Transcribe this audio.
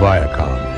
Viacom.